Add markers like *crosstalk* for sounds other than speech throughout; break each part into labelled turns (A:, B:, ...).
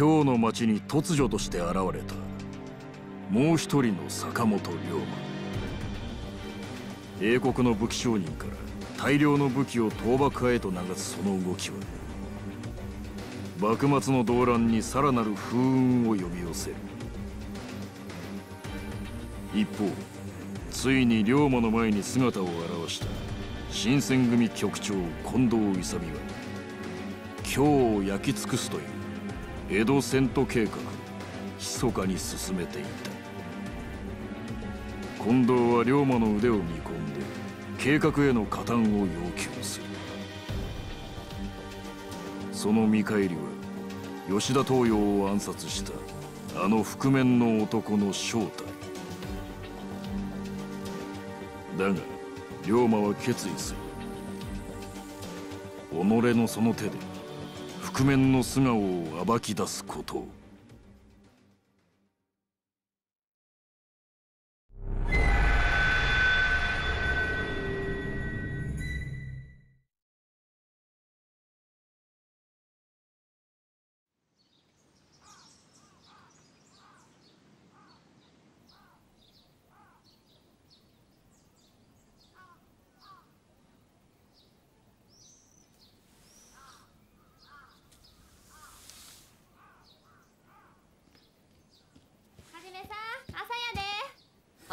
A: 京の町に突如として現れた。もう一人の坂本龍馬。英国の武器商人から大量の武器を倒幕派へと流すその動きは幕末の動乱にさらなる風雲を呼び寄せる。一方ついに龍馬の前に姿を現した新選組局長近藤勇は京を焼き尽くすという江戸遷都計画密かに進めていた。近藤は龍馬の腕を見込んで計画への加担を要求する。その見返りは吉田東洋を暗殺したあの覆面の男の正体。だが龍馬は決意する。己のその手で面の素顔を暴き出すことを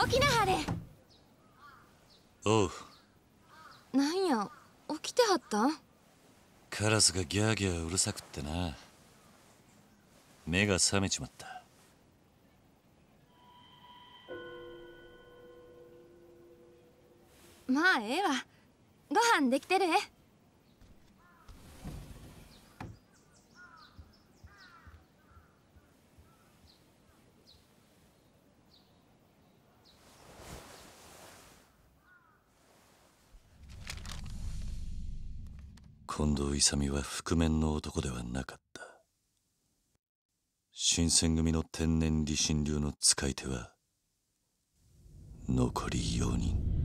B: 起きなはれ
C: おう
B: なんや起きてはったん
C: カラスがギャーギャーうるさくってな。目が覚めちまった。
B: まあええわ。ご飯できてる？
C: 近藤勇は覆面の男ではなかった。新選組の天然理心流の使い手は残り4人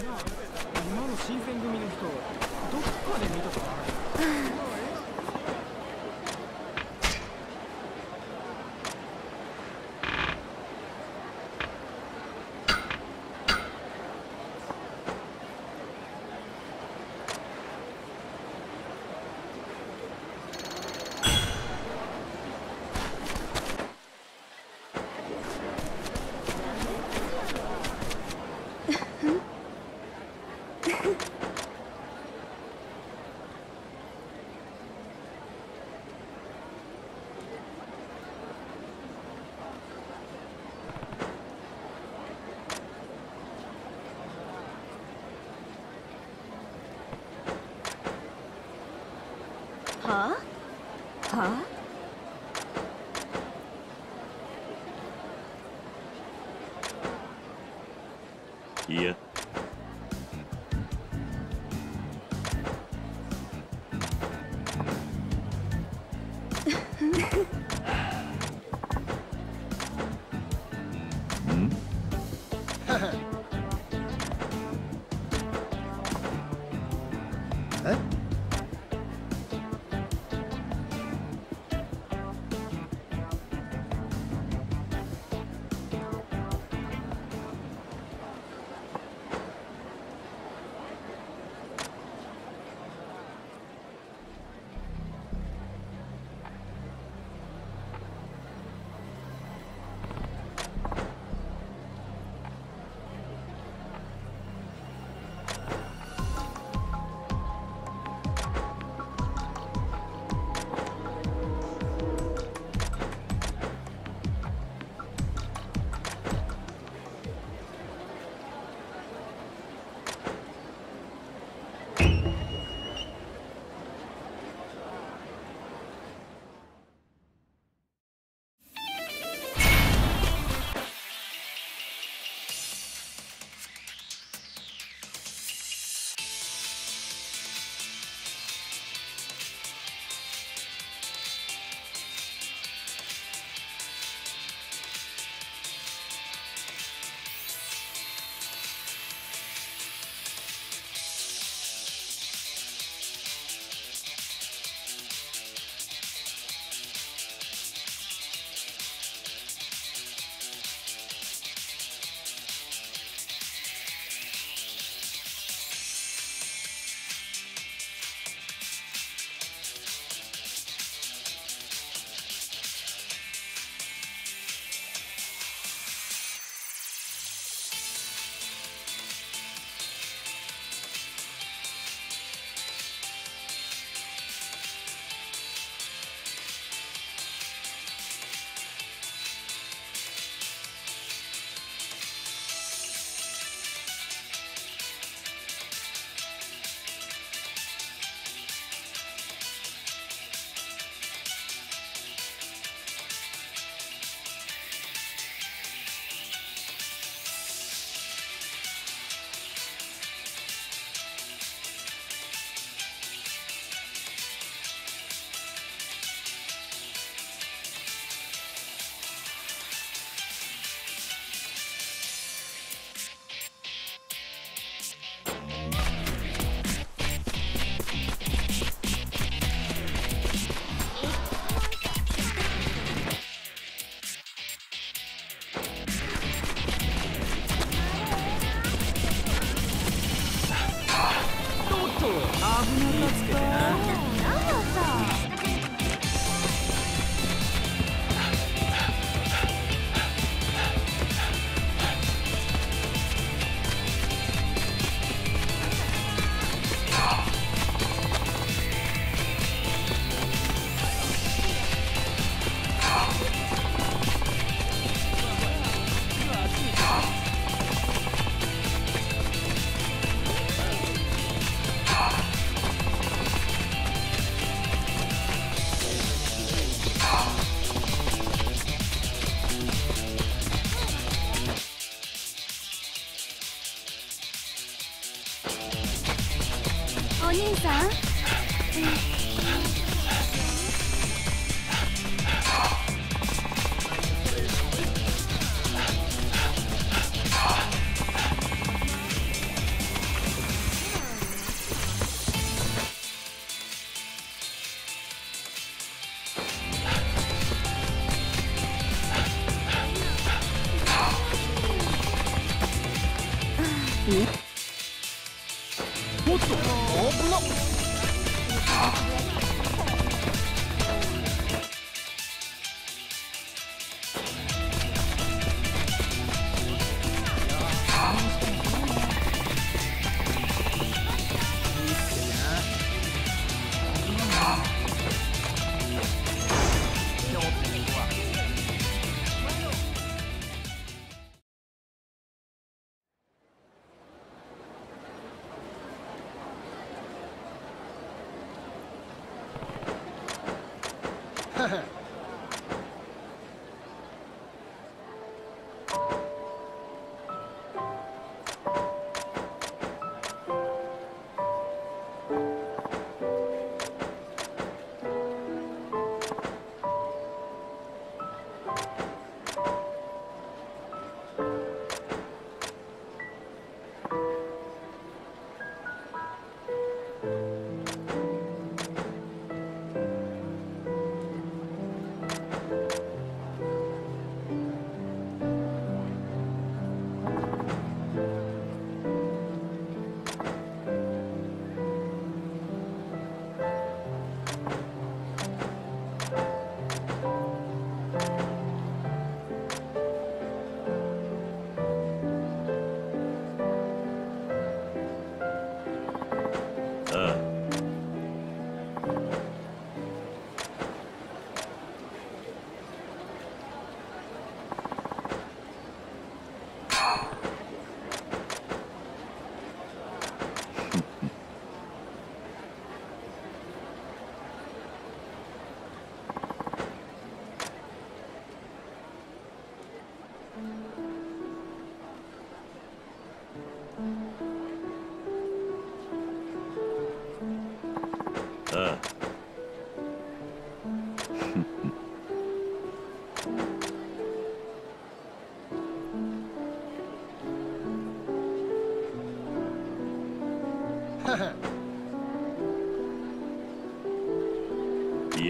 D: 今の新選組の人どっかで見たことある
B: はあ危な
C: かった。*laughs* い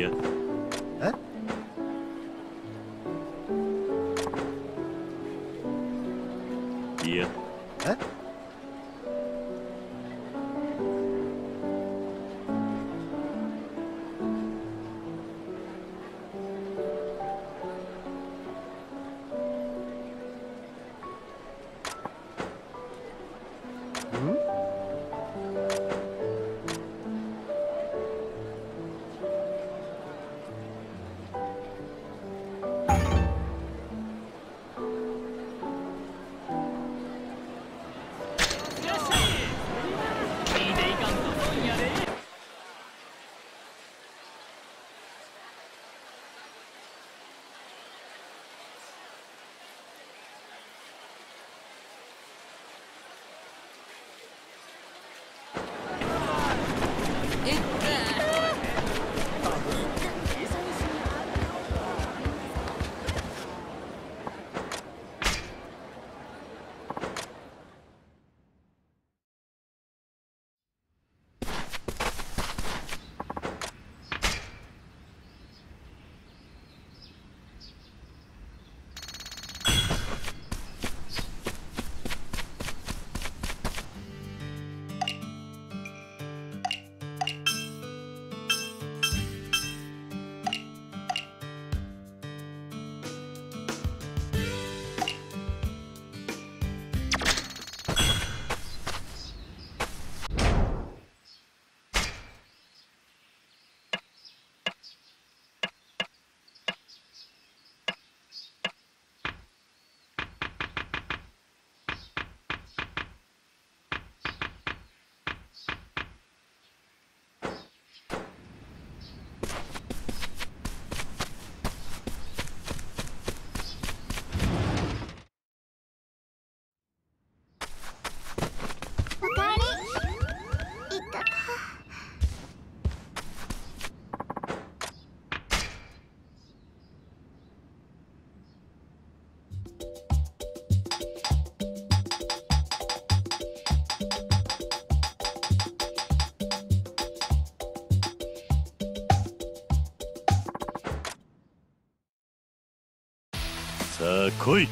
C: 来い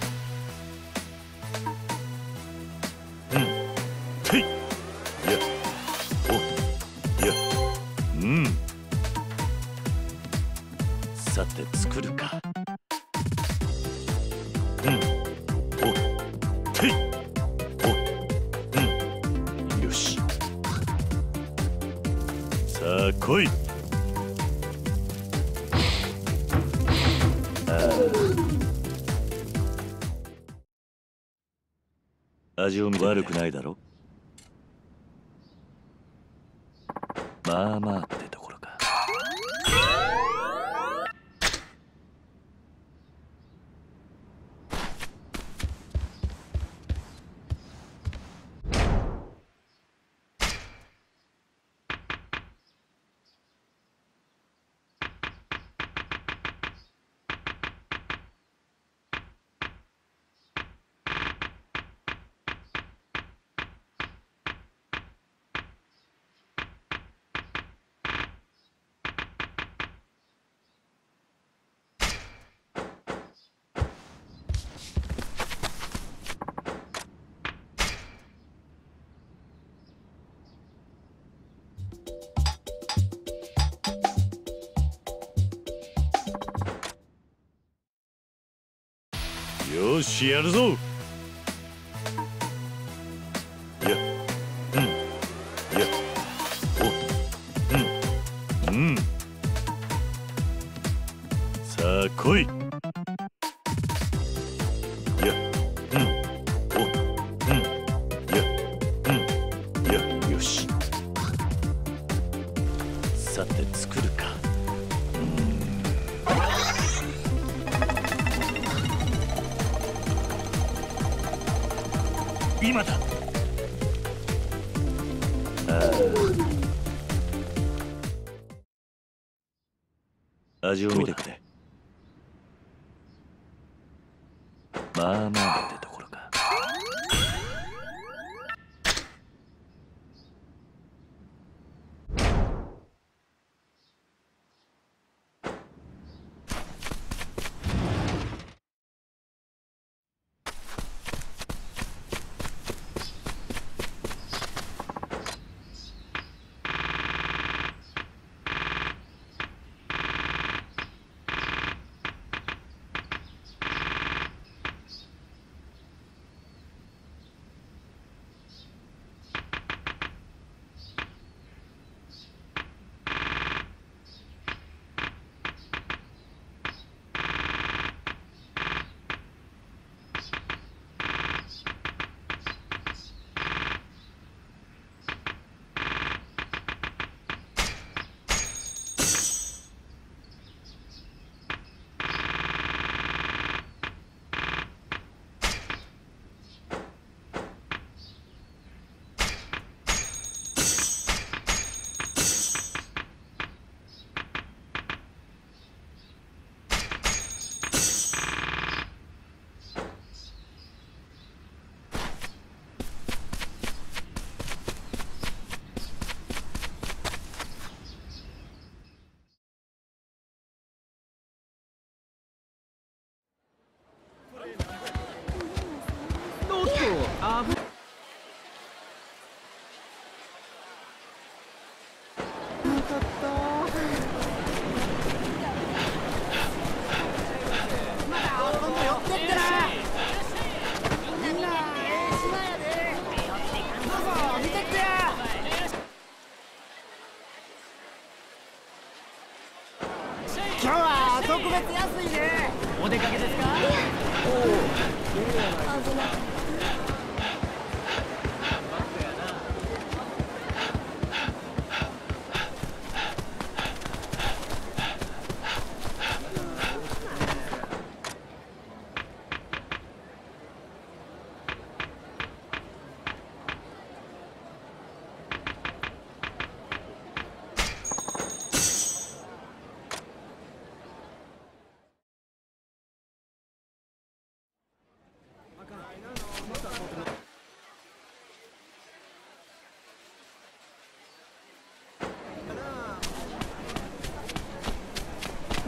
C: 味を悪くないだろ。まあまあ。よしやるぞ。ラジオ見て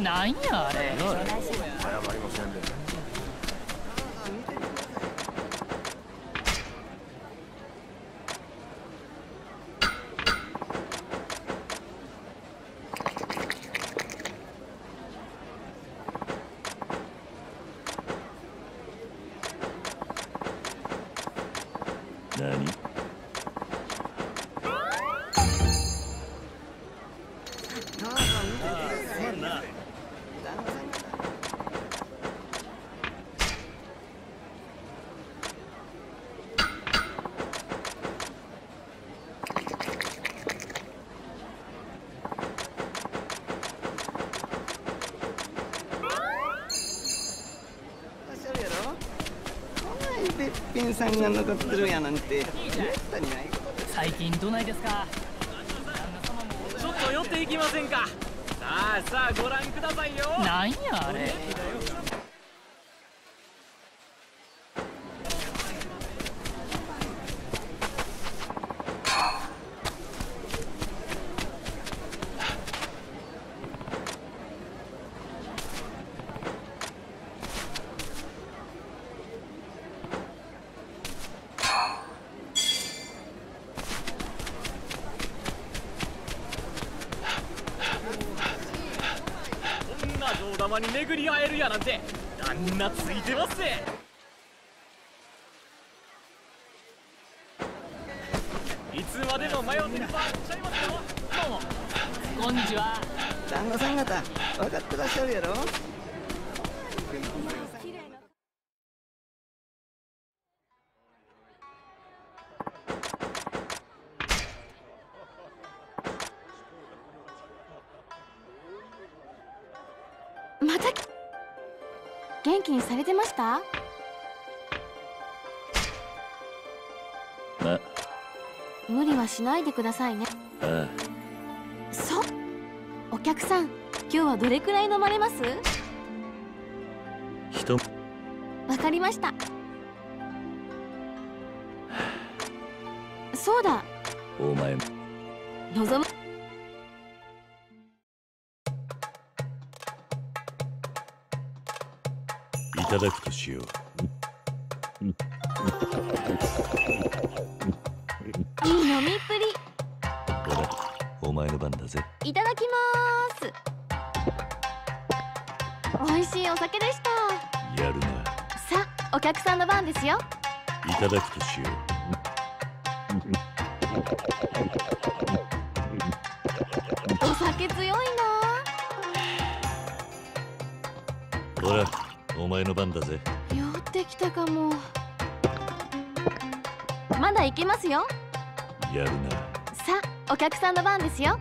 C: なやあ
E: れ。謝りま
F: せんで、
E: ねさんが残ってるやなんて
F: 最近どないですか？
D: ちょっと寄っていきませんか。さあさあご覧くださいよ。
F: なんやあれ
D: こ様に巡り会えるやなんて旦那ついてますぜ。いつまでも迷ってるさちゃいますよ。
F: どうも。こんにちは
E: 旦那さん方分かってらっしゃるやろ？
B: ないでくださいね。
C: あ
B: そう。お客さん今日はどれくらい飲まれます？
C: 人。
B: わかりました。そうだ。
C: お前。も
B: 望む。
C: いただくとしよう
B: 飲みっぷり。
C: ほらお前の番だぜ。
B: いただきます。美味しいお酒でした。
C: やるな。
B: さあお客さんの番ですよ。
C: いただくとしよ
B: お酒強いな。
C: うほらお前の番だぜ。
B: 酔ってきたかも。まだいけますよ
C: やるな。
B: さあお客さんの番ですよ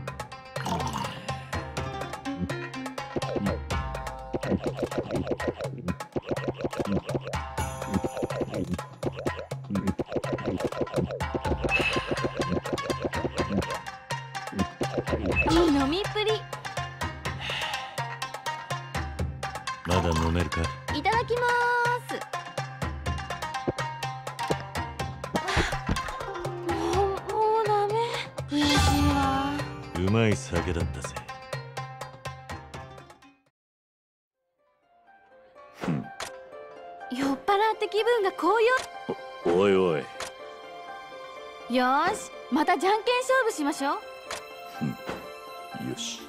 B: し
C: ま
B: しょう。
C: よし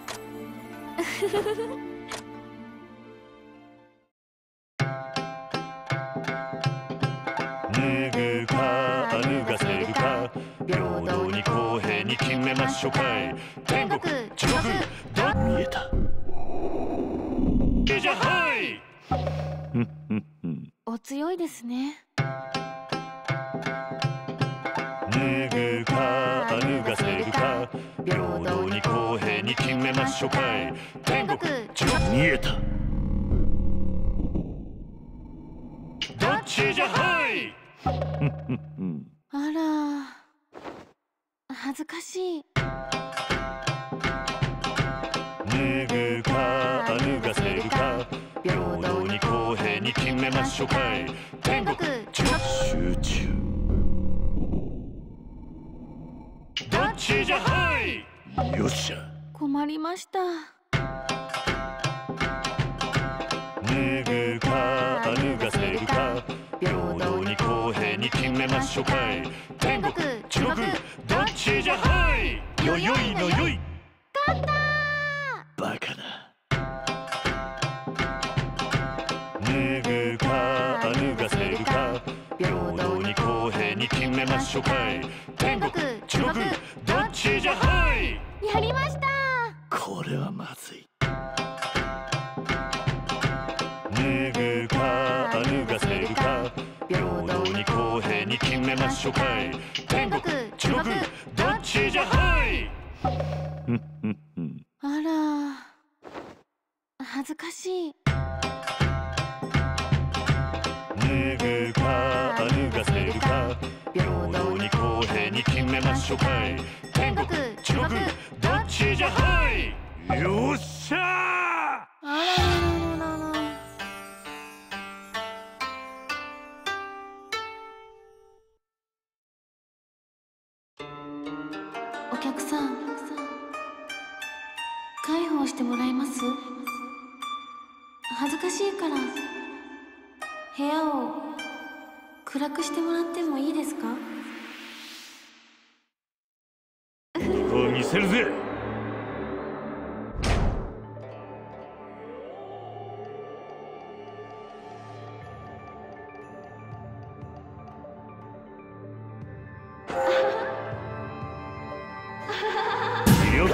C: *laughs* めましょうかい天国集中。どっちじゃはい。よっしゃ。
B: 困りました。
C: 脱ぐか脱がせるか平等に公平に決めましょうかい天国地獄どっちじゃはい。よよいのよいに決めましょうかい。天国地獄どっちじゃはい。
B: やりました。
C: ましょうかい天国地獄どっちじゃはい。よっし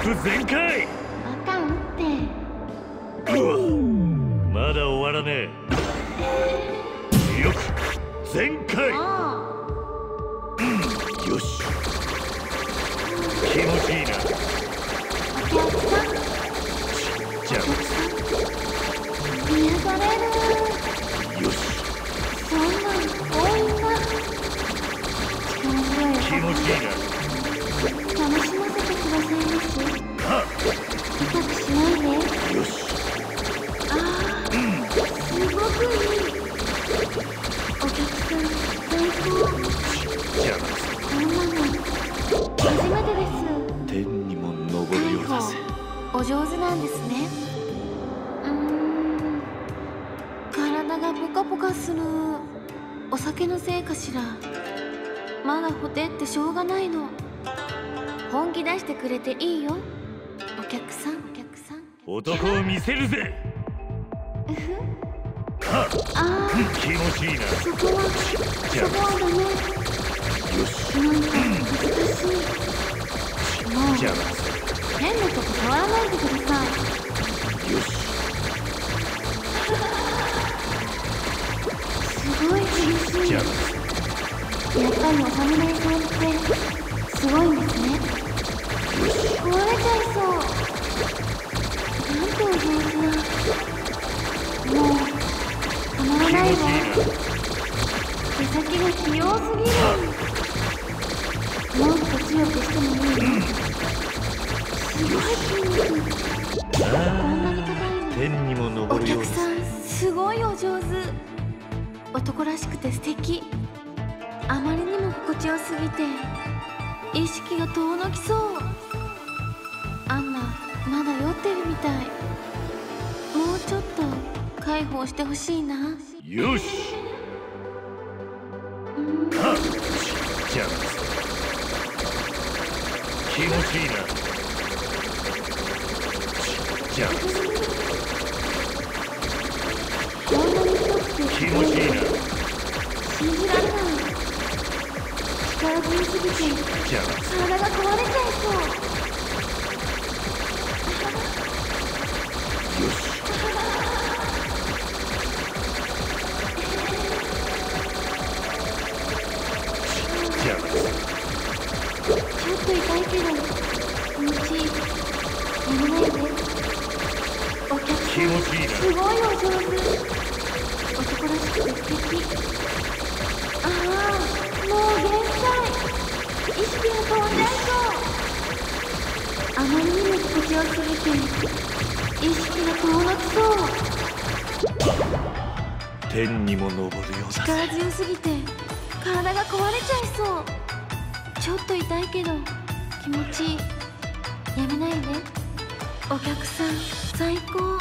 C: 力全開
B: あかんって。
C: まだ終わらねえ。魅力全開
B: あ
C: よし。気持ちいいな。
B: お客さん。
C: じゃ
B: 癒される
C: あよし。
B: そんなん多いんだ力強い
C: 気持ちいい
B: 楽痛くしないで
C: よし
B: ああ、すごくいい。お客さん最高
C: じゃ
B: こんなの初めてです。
C: 天にも昇るようだぜ
B: お上手なんですね。うん体がポカポカするお酒のせいかしら。まだほてってしょうがないの。本気出してくれていいよ。
C: 男を見せるぜ。は
B: ああ
C: 気持ちいいな
B: そこはそこはダメ
C: よし
B: なんか恥ずかしいもう。
C: じゃあ
B: 変なとこ触らないでください。
C: よし。
B: すごい厳しい
C: じゃ
B: やっぱりお侍さんってすごいんですね。壊れちゃいしてほしいな。
C: よし。
B: 客さん最高。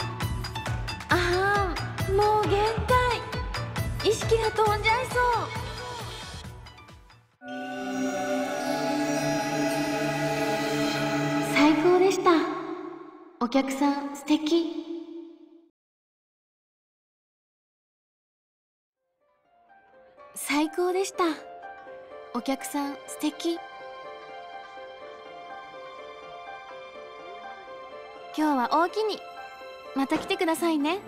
B: ああもう限界。意識が飛んじゃいそう。最高でした。お客さん素敵。最高でした。お客さん素敵。今日は大きに。また来てくださいね。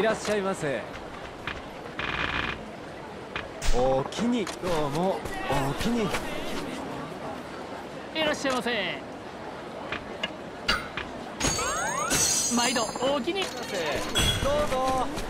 G: いらっしゃい
D: ませ。おおきにどうも。おおきに。
F: いらっしゃいませ。毎度おおきに。
D: どうぞ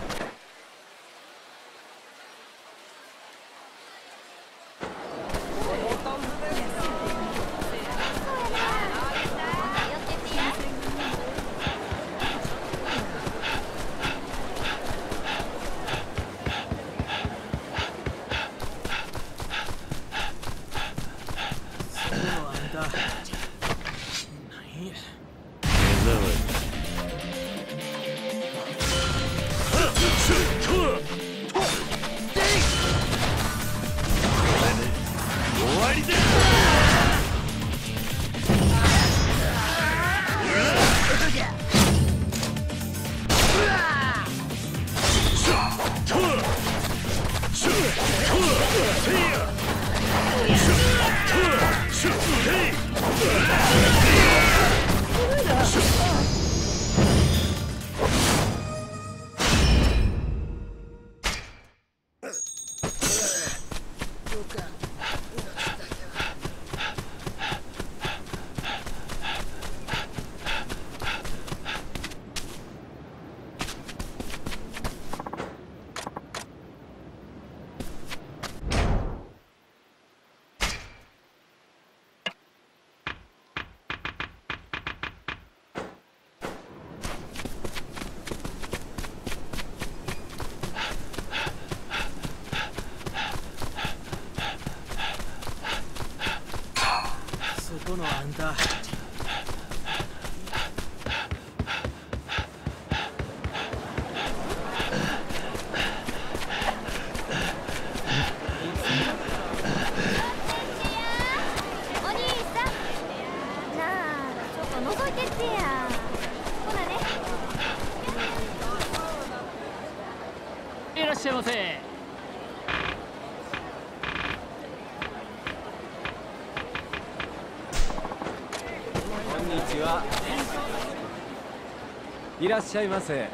G: ら
F: っしゃいませ。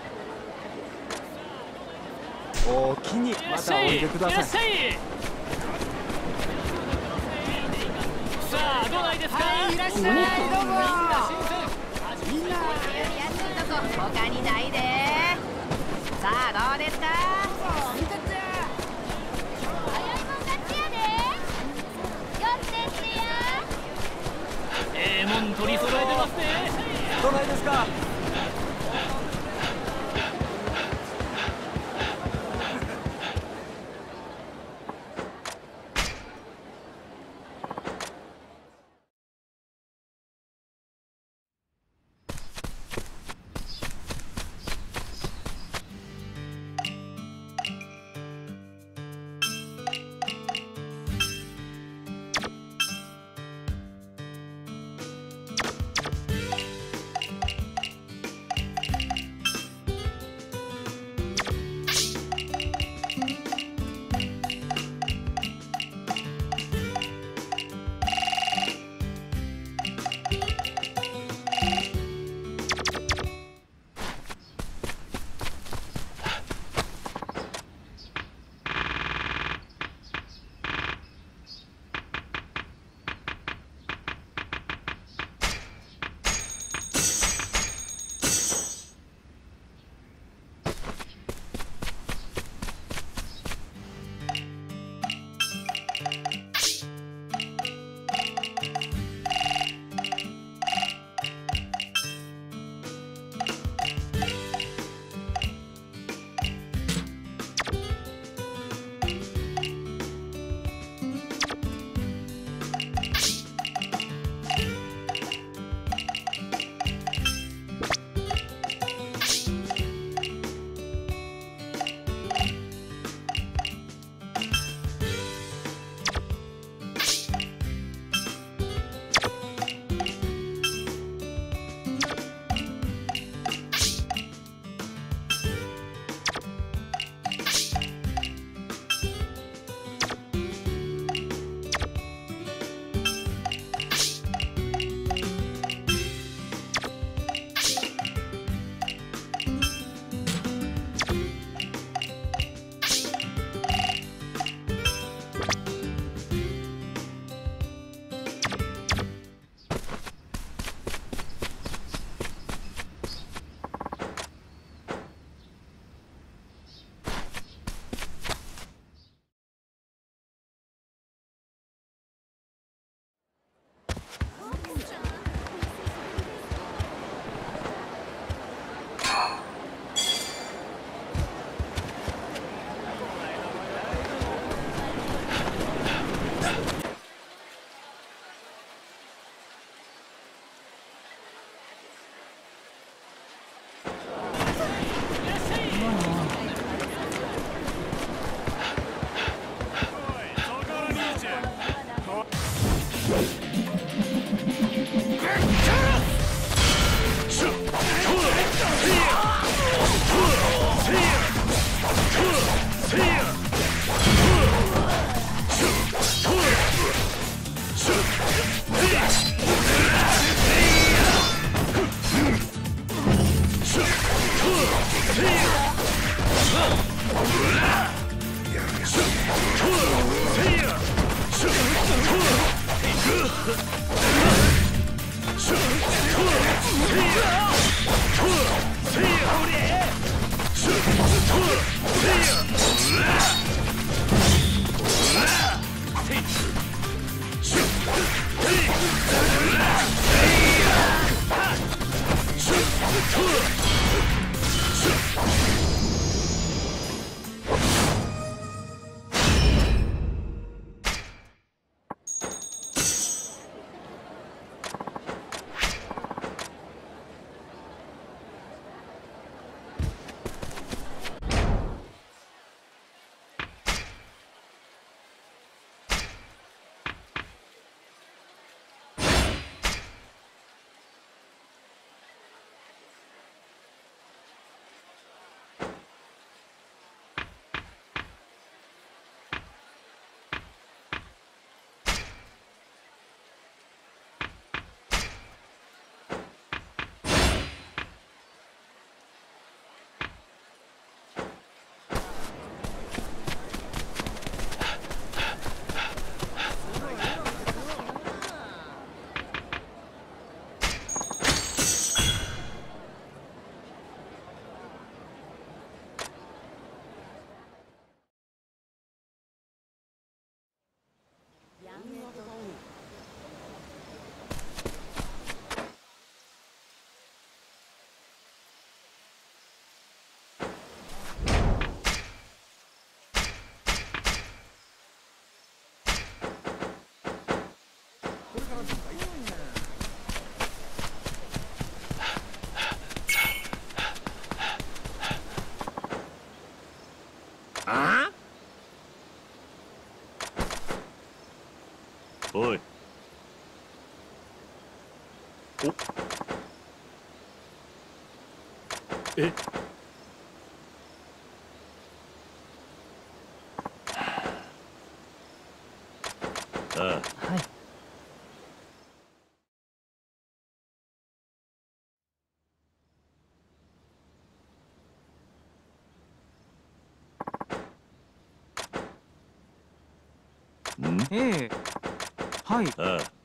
D: おおきに
F: いら
D: またおい
F: っしゃいい
D: でください。
F: らっしゃい。さあどうないですか？はいいらっしゃいどうも
H: やってるとこ。他にないでさあどうですか？
G: 早いもん勝ちやで寄ってってや
F: ええもん取り揃えてますね。
D: どないですか？
C: えああ
D: はい。
C: ん。
D: ええはい。
C: ああ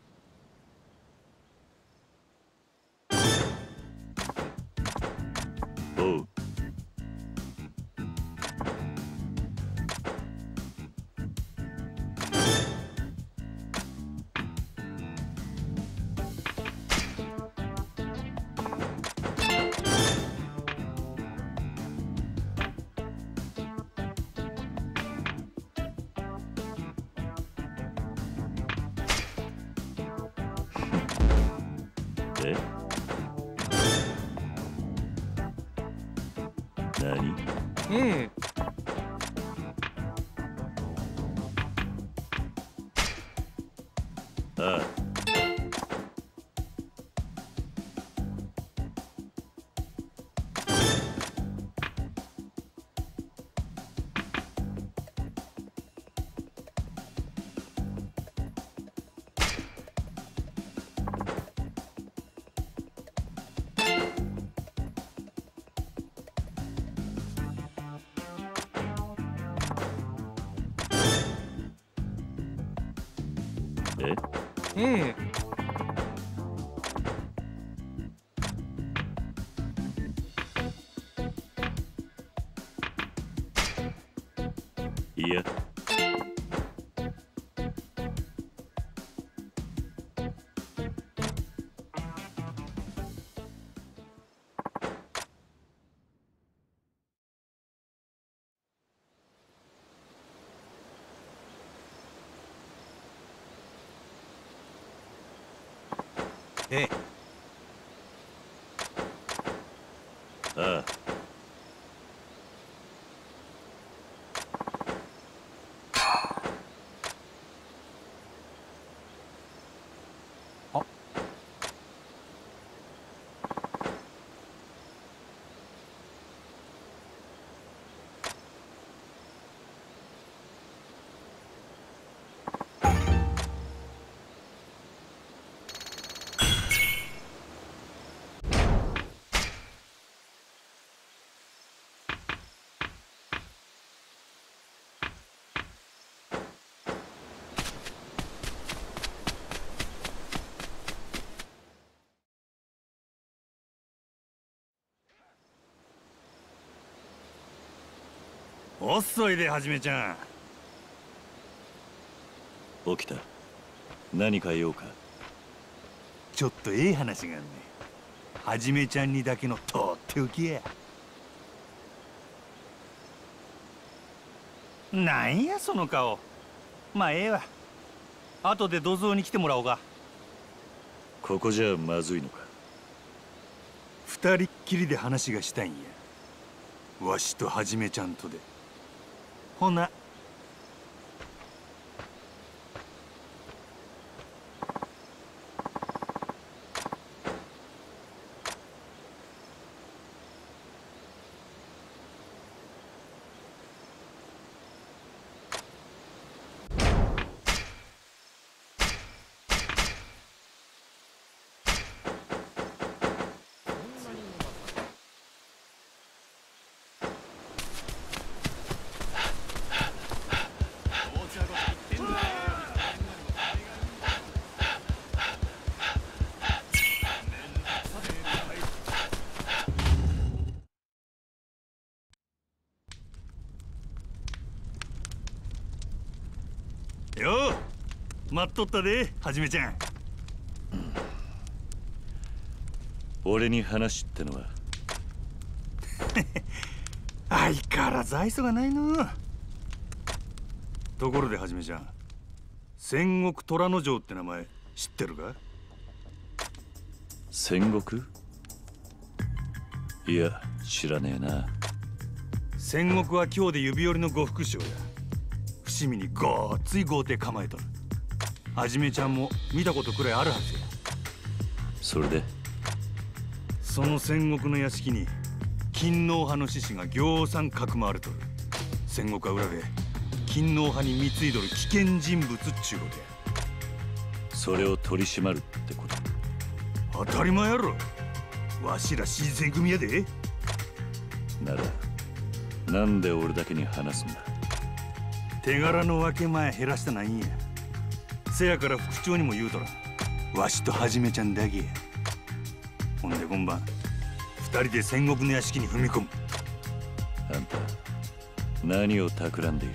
C: え
D: ええ
C: ああ
I: 遅いではじめちゃん。
C: 起きた。何か用か。
I: ちょっとええ話があんねはじめちゃんにだけのとっておきや。なんやその顔。まあええわ。後で土蔵に来てもらおうか。
C: ここじゃまずいのか。
I: 二人っきりで話がしたいんや。わしとはじめちゃんとでほなよう待っとったではじめちゃん。
C: 俺に話ってのは？*laughs*
I: 相変わらず愛想がないの。ところではじめちゃん戦国虎之丞って名前知ってるか？
C: 戦国？いや知らねえな。
I: 戦国は今日で指折りの呉服商や。伏見にごっつい豪邸構えとるはじめちゃんも見たことくらいあるはずや。
C: それで？
I: その戦国の屋敷に勤王派の志士がぎょうさんかくまわれとる戦国は裏で勤王派に貢いどる危険人物っちゅうことや。
C: それを取り締まるってこと？
I: 当たり前やろ。わしら新選組やで。
C: ならなんで俺だけに話すんだ？
I: 手柄の分け前減らしたないんやせやから副長にも言うとら。んわしとはじめちゃんだけや。ほんで今晩二人で戦国の屋敷に踏み込む。
C: あんた何を企んでい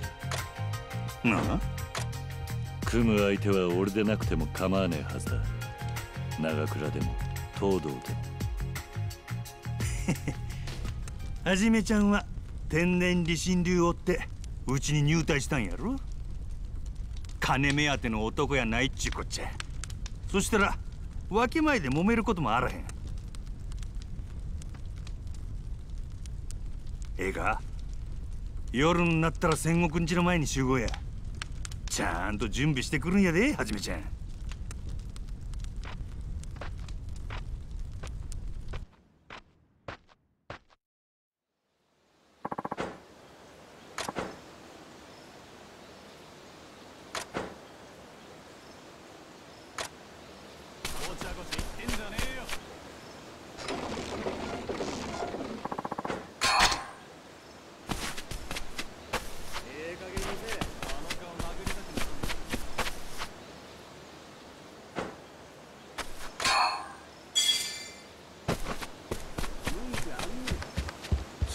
C: る？
I: なあ？
C: 組む相手は俺でなくても構わねえはずだ。長倉でも東堂でも。*laughs*
I: はじめちゃんは天然理心流を追ってうちに入隊したんやろ？金目当ての男やないっちゅうこっちゃ。そしたら分け前で揉めることもあらへん。ええか？夜になったら戦国んちの前に集合や。ちゃんと準備してくるんやではじめちゃん。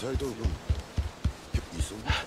J: 斉藤君急ぐ
G: 気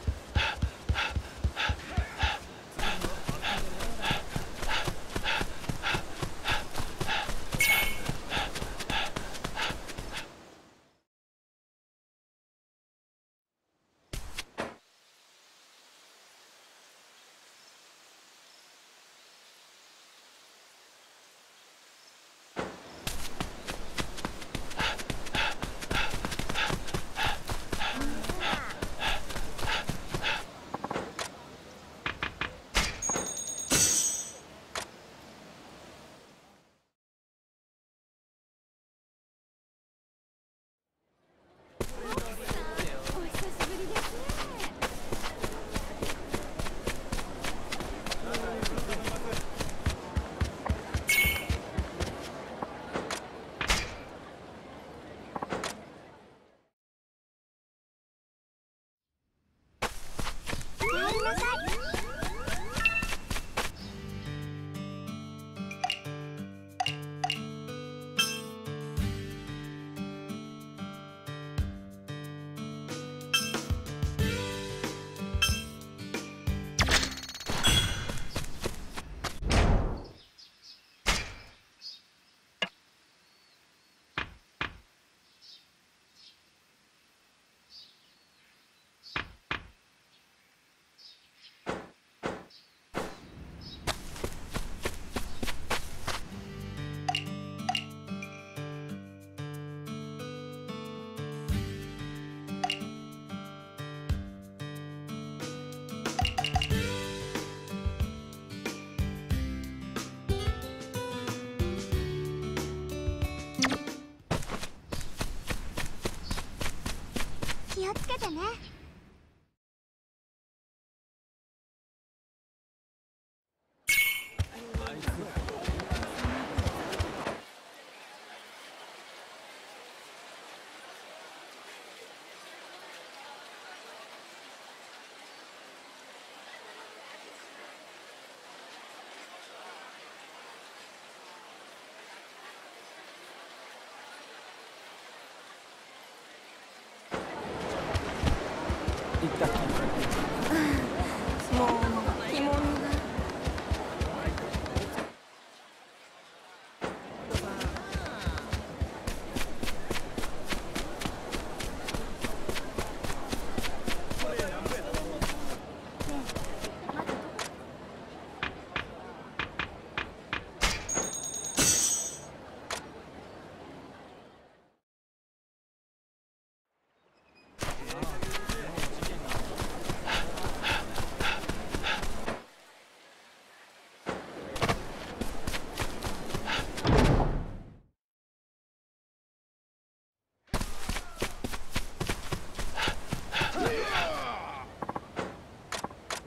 G: てね。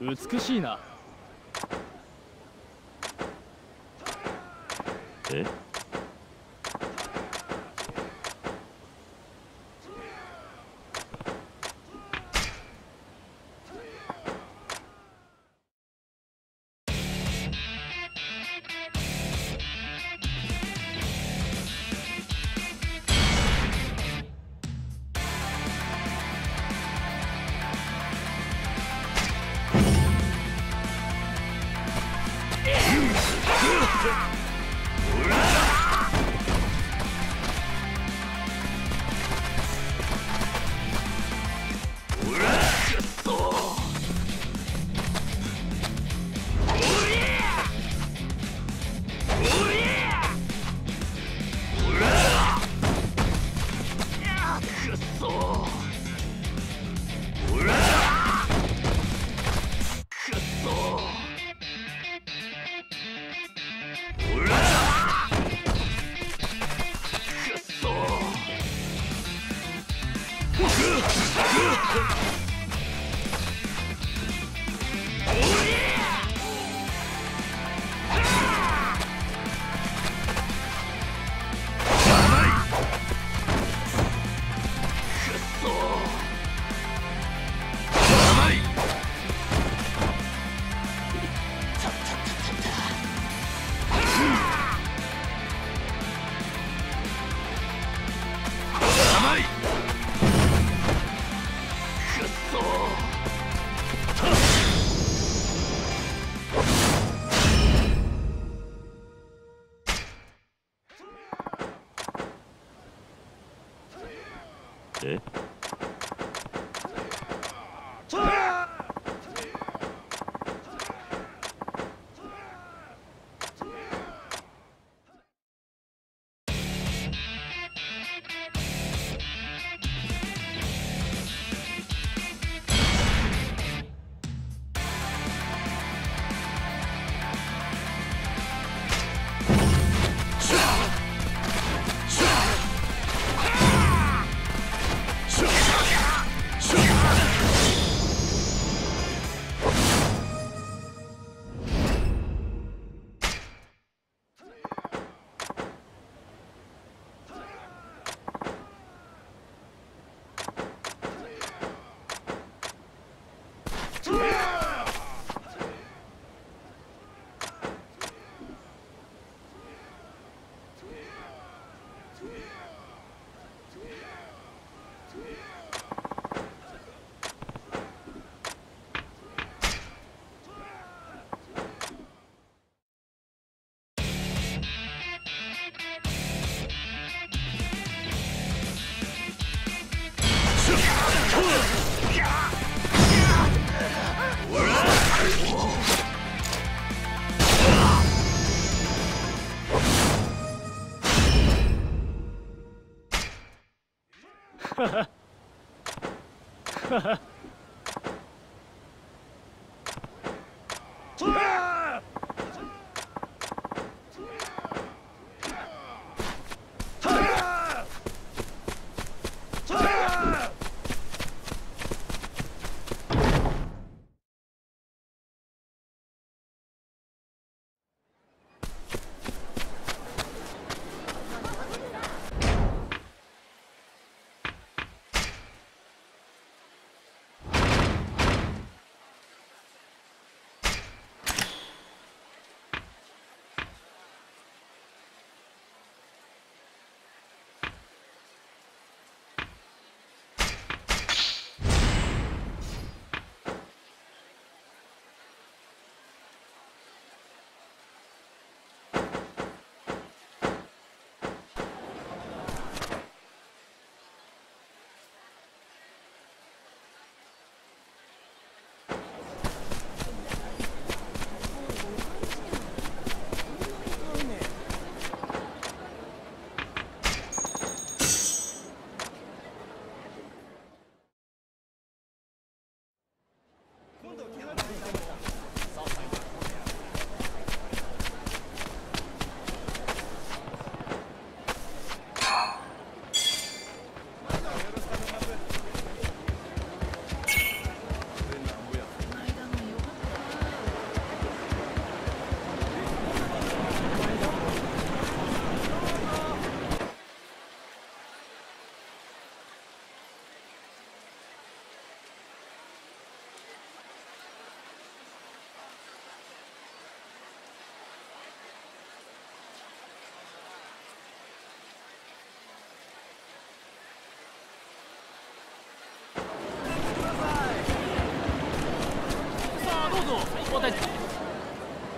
C: 美しいな。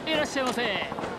F: いらっしゃいませ。